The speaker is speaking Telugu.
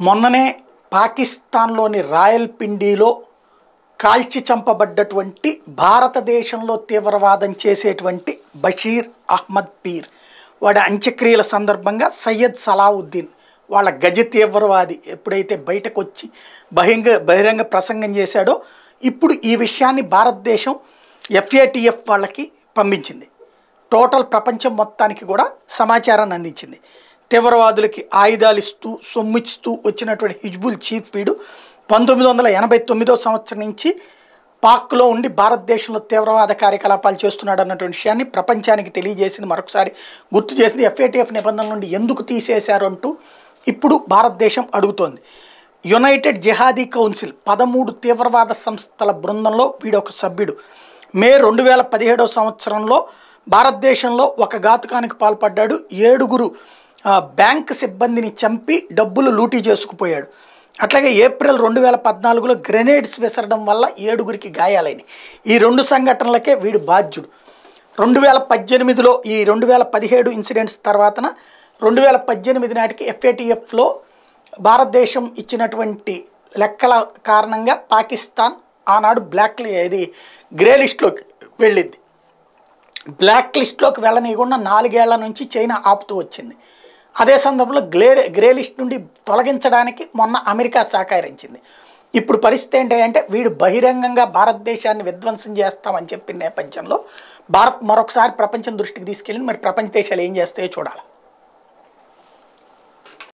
మొన్ననే పాకిస్తాన్లోని రాయల్పిండిలో కాల్చి చంపబడ్డటువంటి భారతదేశంలో తీవ్రవాదం చేసేటువంటి బషీర్ అహ్మద్ పీర్. వాడి అంత్యక్రియల సందర్భంగా సయ్యద్ సలావుద్దీన్ వాళ్ళ గజ తీవ్రవాది ఎప్పుడైతే బయటకు వచ్చి బహిరంగ బహిరంగ ప్రసంగం చేశాడో ఇప్పుడు ఈ విషయాన్ని భారతదేశం ఎఫ్ఏటిఎఫ్ వాళ్ళకి పంపించింది. టోటల్ ప్రపంచం మొత్తానికి కూడా సమాచారాన్ని అందించింది. తీవ్రవాదులకి ఆయుధాలు ఇస్తూ సొమ్మిస్తూ వచ్చినటువంటి హిజ్బుల్ చీఫ్ వీడు పంతొమ్మిది వందల ఎనభై తొమ్మిదో సంవత్సరం నుంచి పాక్లో ఉండి భారతదేశంలో తీవ్రవాద కార్యకలాపాలు చేస్తున్నాడు అన్నటువంటి విషయాన్ని ప్రపంచానికి తెలియజేసింది మరొకసారి గుర్తు చేసింది ఎఫ్ఏటిఎఫ్ నిబంధనల నుండి ఎందుకు తీసేశారు అంటూ ఇప్పుడు భారతదేశం అడుగుతోంది. యునైటెడ్ జిహాదీ కౌన్సిల్ పదమూడు తీవ్రవాద సంస్థల బృందంలో వీడొక సభ్యుడు. మే రెండు వేల పదిహేడవ సంవత్సరంలో భారతదేశంలో ఒక ఘాతుకానికి పాల్పడ్డాడు. ఏడుగురు బ్యాంక్ సిబ్బందిని చంపి డబ్బులు లూటీ చేసుకుపోయాడు. అట్లాగే ఏప్రిల్ రెండు వేల పద్నాలుగులో గ్రెనేడ్స్ విసరడం వల్ల ఏడుగురికి గాయాలైనవి ఈ రెండు సంఘటనలకే వీడు బాధ్యుడు. రెండు వేల పద్దెనిమిదిలో ఈ రెండు వేల పదిహేడు ఇన్సిడెంట్స్ తర్వాతన రెండు వేల పద్దెనిమిది నాటికి ఎఫ్ఏటిఎఫ్లో భారతదేశం ఇచ్చినటువంటి లెక్కల కారణంగా పాకిస్తాన్ ఆనాడు బ్లాక్ ఇది గ్రే లిస్ట్లోకి వెళ్ళింది. బ్లాక్ లిస్ట్లోకి వెళ్ళనీయకుండా నాలుగేళ్ళ నుంచి చైనా ఆపుతూ వచ్చింది. అదే సందర్భంలో గ్లే గ్రే లిస్ట్ నుండి తొలగించడానికి మొన్న అమెరికా సహకరించింది. ఇప్పుడు పరిస్థితి ఏంటంటే వీడు బహిరంగంగా భారతదేశాన్ని విధ్వంసం చేస్తామని చెప్పిన నేపథ్యంలో భారత్ మరొకసారి ప్రపంచం దృష్టికి తీసుకెళ్ళింది. మరి ప్రపంచ దేశాలు ఏం చేస్తాయో చూడాలి.